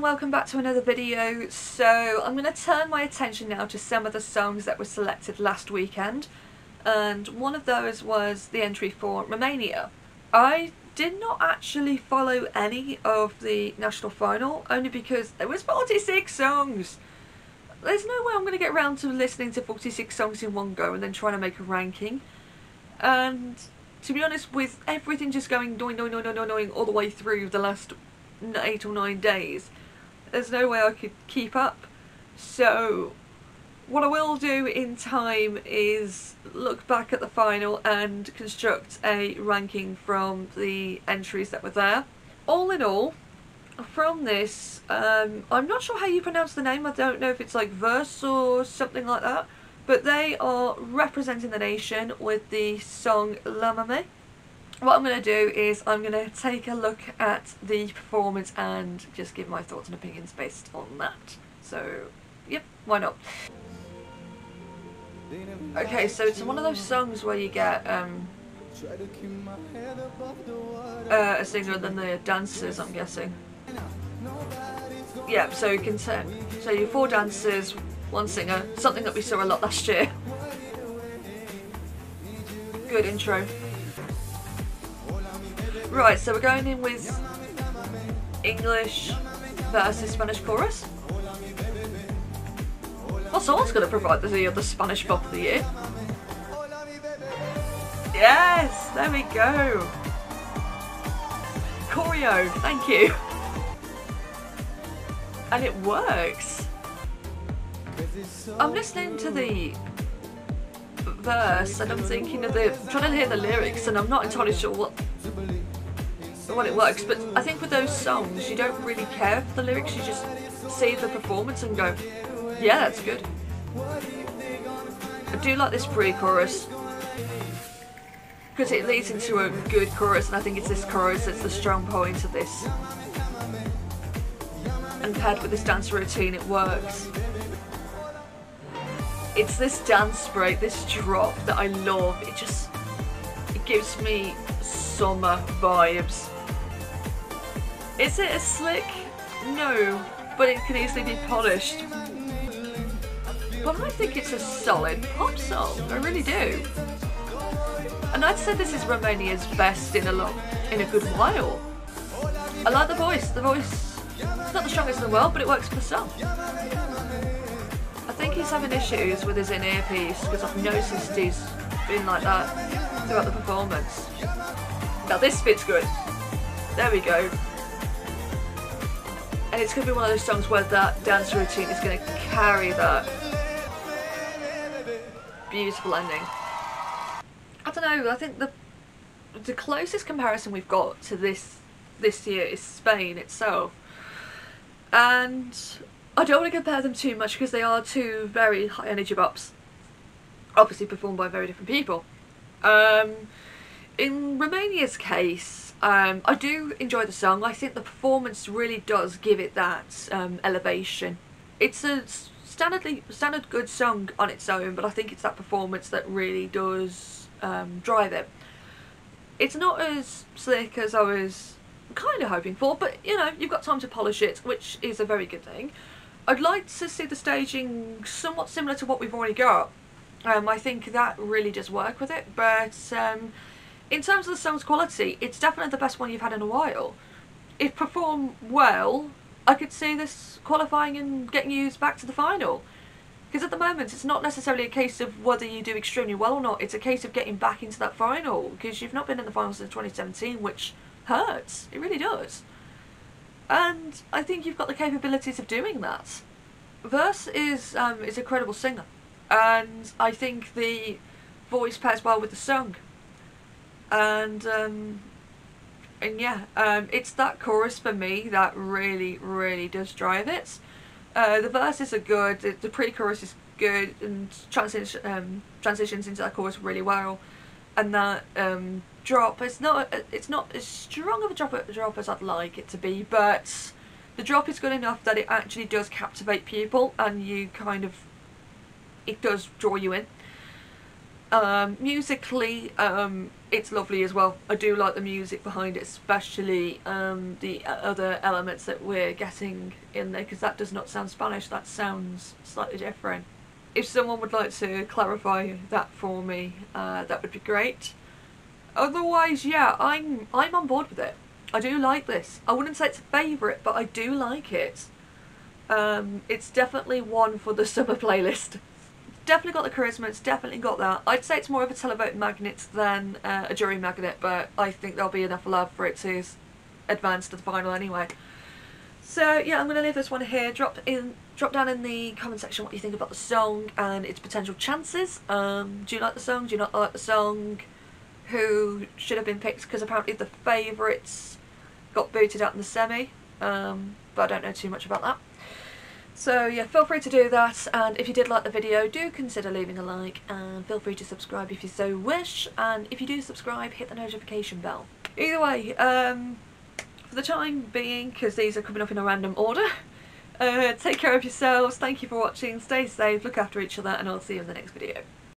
and welcome back to another video. So I'm going to turn my attention now to some of the songs that were selected last weekend and one of those was the entry for Romania. I did not actually follow any of the national final only because there was 46 songs. There's no way I'm going to get around to listening to 46 songs in one go and then trying to make a ranking. And to be honest, with everything just going doing, doing, doing, doing, doing all the way through the last eight or nine days. There's no way I could keep up. So what I will do in time is look back at the final and construct a ranking from the entries that were there. All in all, from this, um, I'm not sure how you pronounce the name, I don't know if it's like verse or something like that, but they are representing the nation with the song Llámame what I'm going to do is I'm going to take a look at the performance and just give my thoughts and opinions based on that. So, yep, why not? Okay, so it's one of those songs where you get um, uh, a singer and then the dancers, I'm guessing. Yeah, so you can say, so you four dancers, one singer, something that we saw a lot last year. Good intro. Right, so we're going in with English versus Spanish chorus. Well, someone's going to provide the, other Spanish pop of the year. Yes, there we go. Choreo, thank you. And it works. I'm listening to the verse and I'm thinking of the, trying to hear the lyrics and I'm not entirely sure what what it works. But I think with those songs, you don't really care for the lyrics. You just see the performance and go, yeah, that's good. I do like this pre-chorus because it leads into a good chorus, and I think it's this chorus that's the strong point of this. And paired with this dance routine, it works. It's this dance break, this drop that I love. It just it gives me summer vibes. Is it a slick? No, but it can easily be polished. But I think it's a solid pop song, I really do. And I'd say this is Romania's best in a long, in a good while. I like the voice, the voice, it's not the strongest in the world, but it works for the song. I think he's having issues with his in-ear piece, because I've noticed he's been like that throughout the performance. Now this fits good. There we go and it's going to be one of those songs where that dance routine is going to carry that beautiful ending. I don't know, I think the the closest comparison we've got to this this year is Spain itself. And I don't want to compare them too much because they are two very high energy bops. Obviously performed by very different people. Um, in Romania's case, um, I do enjoy the song. I think the performance really does give it that um, elevation. It's a standardly standard good song on its own, but I think it's that performance that really does um, drive it. It's not as slick as I was kind of hoping for, but you know, you've got time to polish it, which is a very good thing. I'd like to see the staging somewhat similar to what we've already got. Um, I think that really does work with it, but um, in terms of the song's quality, it's definitely the best one you've had in a while. If performed well, I could see this qualifying and getting you back to the final. Because at the moment, it's not necessarily a case of whether you do extremely well or not, it's a case of getting back into that final. Because you've not been in the final since 2017, which hurts. It really does. And I think you've got the capabilities of doing that. Verse is, um, is a credible singer. And I think the voice pairs well with the song and um, and yeah, um, it's that chorus for me that really, really does drive it. Uh, the verses are good, the, the pre-chorus is good, and transition, um, transitions into that chorus really well. And that um, drop, it's not it's not as strong of a drop, a drop as I'd like it to be, but the drop is good enough that it actually does captivate people, and you kind of, it does draw you in. Um, musically, um, it's lovely as well. I do like the music behind it, especially um, the other elements that we're getting in there, because that does not sound Spanish, that sounds slightly different. If someone would like to clarify that for me, uh, that would be great. Otherwise, yeah, I'm I'm on board with it. I do like this. I wouldn't say it's a favourite, but I do like it. Um, it's definitely one for the summer playlist. Definitely got the charisma, it's definitely got that. I'd say it's more of a televote magnet than uh, a jury magnet, but I think there'll be enough love for it to advance to the final anyway. So yeah, I'm going to leave this one here. Drop in, drop down in the comment section what you think about the song and its potential chances. Um, do you like the song? Do you not like the song? Who should have been picked? Because apparently the favourites got booted out in the semi, um, but I don't know too much about that. So yeah, feel free to do that and if you did like the video do consider leaving a like and feel free to subscribe if you so wish and if you do subscribe hit the notification bell. Either way, um, for the time being, because these are coming up in a random order, uh, take care of yourselves, thank you for watching, stay safe, look after each other and I'll see you in the next video.